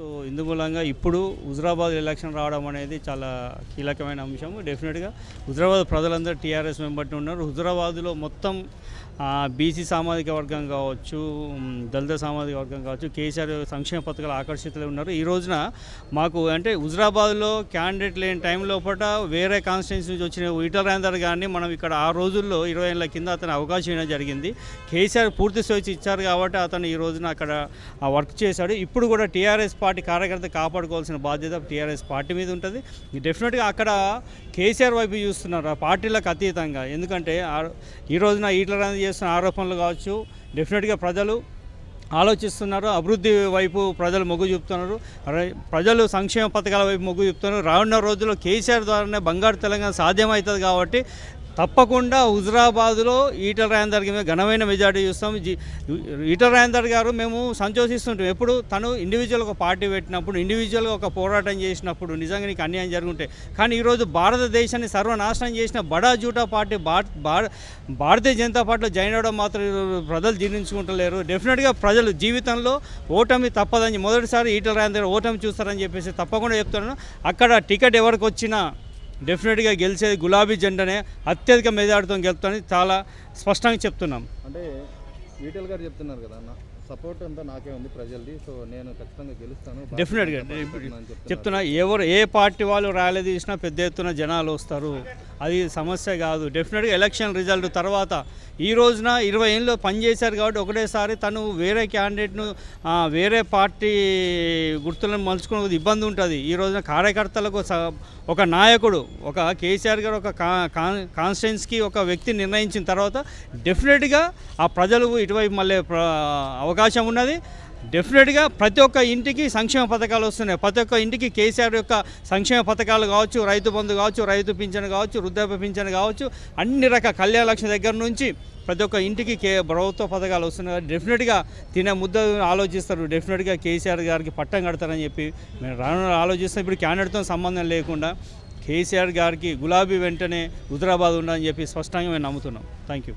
So ఇందు మూలంగా ఇప్పుడు Huzurabad election రావడం అనేది చాలా కీలకమైన అంశం డెఫినెట్గా హుజరాబాద్ ప్రజలందరూ టీఆర్ఎస్ వెంబట్టి ఉన్నారు. హుజరాబాద్లో మొత్తం బీసీ సామాజిక వర్గం కావచ్చు దళిత సామాజిక వర్గం కావచ్చు కేసీఆర్ సంక్షేమ పథకాలు ఆకర్షితులు ఉన్నారు. ఈ రోజున మాకు అంటే హుజరాబాద్లో క్యాండిడేట్ లేని టైం లోపల వేరే కాన్స్టిట్యున్సీ నుంచి వచ్చిన ఈటల రాజేందర్ గారిని మనం ఇక్కడ ఆ రోజుల్లో ఇరవై ఏళ్ళ కింద అతను అవకాశం ఇవ్వడం జరిగింది. కేసీఆర్ పూర్తి స్వేచ్ఛ ఇచ్చారు కాబట్టి అతను ఈ రోజున అక్కడ వర్క్ చేశాడు. ఇప్పుడు కూడా టీఆర్ఎస్ పార్టీ కార్యకర్త కాపాడుకోవాల్సిన బాధ్యత టీఆర్ఎస్ పార్టీ మీద ఉంటుంది. డెఫినెట్గా అక్కడ కేసీఆర్ వైపు చూస్తున్నారు ఆ పార్టీలకు అతీతంగా. ఎందుకంటే ఈ రోజున ఈటల చేస్తున్న ఆరోపణలు కావచ్చు డెఫినెట్గా ప్రజలు ఆలోచిస్తున్నారు అభివృద్ధి వైపు ప్రజలు మొగ్గు చూపుతున్నారు. ప్రజలు సంక్షేమ పథకాల వైపు మొగ్గు చూపుతున్నారు. రానున్న రోజుల్లో కేసీఆర్ ద్వారానే బంగారు తెలంగాణ సాధ్యమవుతుంది కాబట్టి తప్పకుండా హుజరాబాద్లో ఈటల రాజేందర్ మేము మీద ఘనమైన మెజార్టీ చూస్తాం. ఈటల రాజేందర్ గారు మేము సంతోషిస్తుంటాం. ఎప్పుడు తను ఇండివిజువల్గా ఒక పార్టీ పెట్టినప్పుడు ఇండివిజువల్గా ఒక పోరాటం చేసినప్పుడు నిజంగా నీకు అన్యాయం జరుగుంటే. కానీ ఈరోజు భారతదేశాన్ని సర్వనాశనం చేసిన బడా జూటా పార్టీ భారతీయ జనతా పార్టీలో జాయిన్ అవ్వడం మాత్రం ప్రజలు జీర్ణించుకుంటలేరు. డెఫినెట్గా ప్రజలు జీవితంలో ఓటమి తప్పదని మొదటిసారి ఈటల రాజేందర్ ఓటమి చూస్తారని చెప్పేసి తప్పకుండా చెప్తున్నాను. అక్కడ టికెట్ ఎవరికి వచ్చినా డెఫినెట్గా గెలిచేది గులాబీ జెండానే అత్యధిక మెజార్టీతో గెలుపుతామని చాలా స్పష్టంగా చెప్తున్నాం. అంటే ఈటెల్ గారు చెప్తున్నారు కదా అన్న. సపోర్ట్ అంతా నాకే ఉంది ప్రజలది. సో నేను ఖచ్చితంగా గెలుస్తాను. డెఫినెట్గా. చెప్తున్నా ఎవరు ఏ పార్టీ వాళ్ళు ర్యాలీ తీసినా పెద్ద ఎత్తున జనాలు వస్తారు. అది సమస్య కాదు. డెఫినెట్గా ఎలక్షన్ రిజల్ట్ తర్వాత ఈ రోజున ఇరవై ఏళ్ళు పనిచేశారు కాబట్టి ఒకటేసారి తను వేరే క్యాండిడేట్ను వేరే పార్టీ గుర్తులను మలుచుకునే ఇబ్బంది ఉంటుంది. ఈ రోజున కార్యకర్తలకు స- ఒక నాయకుడు ఒక కేసీఆర్ గారు ఒక కా కాన్స్టిట్యున్సీకి ఒక వ్యక్తి నిర్ణయించిన తర్వాత డెఫినెట్గా ఆ ప్రజలు ఇటువైపు మళ్ళీ ప్ర- అవకాశం ఉన్నది. డెఫినెట్గా ప్రతి ఒక్క ఇంటికి సంక్షేమ పథకాలు వస్తున్నాయి. ప్రతి ఒక్క ఇంటికి కేసీఆర్ యొక్క సంక్షేమ పథకాలు కావచ్చు రైతు బంధు కావచ్చు రైతు పింఛన్ కావచ్చు వృద్ధాప్య పింఛను కావచ్చు అన్ని రకాల కళ్యాణ లక్ష్మి దగ్గర నుంచి ప్రతి ఒక్క ఇంటికి కే ప్రభుత్వ పథకాలు వస్తున్నాయి. డెఫినెట్గా తినే ముద్ద ఆలోచిస్తారు. డెఫినెట్గా కేసీఆర్ గారికి పట్టం కడతారని చెప్పి మేము రాను ఆలోచిస్తాం ఇప్పుడు క్యాండిడేట్తో సంబంధం లేకుండా కేసీఆర్ గారికి గులాబీ వెంటనే హుదరాబాద్ ఉండాలని చెప్పి స్పష్టంగా మేము నమ్ముతున్నాం. Thank you